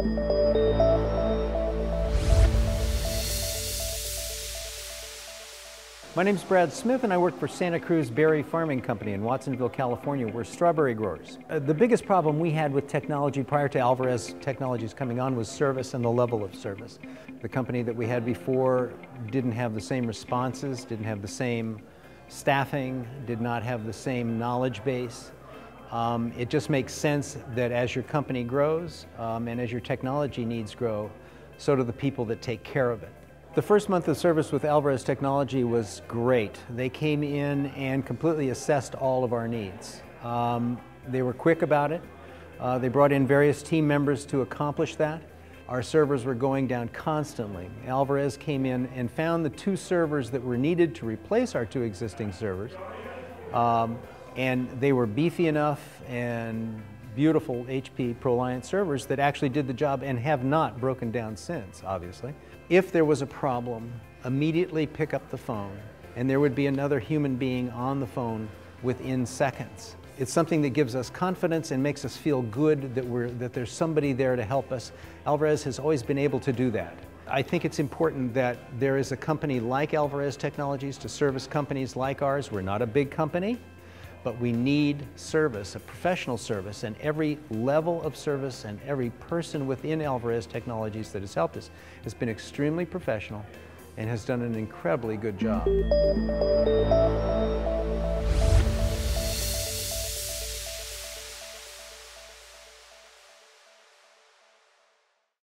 My name is Brad Smith and I work for Santa Cruz Berry Farming Company in Watsonville, California. We're strawberry growers. Uh, the biggest problem we had with technology prior to Alvarez Technologies coming on was service and the level of service. The company that we had before didn't have the same responses, didn't have the same staffing, did not have the same knowledge base. Um, it just makes sense that as your company grows um, and as your technology needs grow, so do the people that take care of it. The first month of service with Alvarez Technology was great. They came in and completely assessed all of our needs. Um, they were quick about it. Uh, they brought in various team members to accomplish that. Our servers were going down constantly. Alvarez came in and found the two servers that were needed to replace our two existing servers. Um, and they were beefy enough and beautiful HP ProLiant servers that actually did the job and have not broken down since, obviously. If there was a problem, immediately pick up the phone and there would be another human being on the phone within seconds. It's something that gives us confidence and makes us feel good that, we're, that there's somebody there to help us. Alvarez has always been able to do that. I think it's important that there is a company like Alvarez Technologies to service companies like ours. We're not a big company, but we need service, a professional service, and every level of service and every person within Alvarez Technologies that has helped us has been extremely professional and has done an incredibly good job.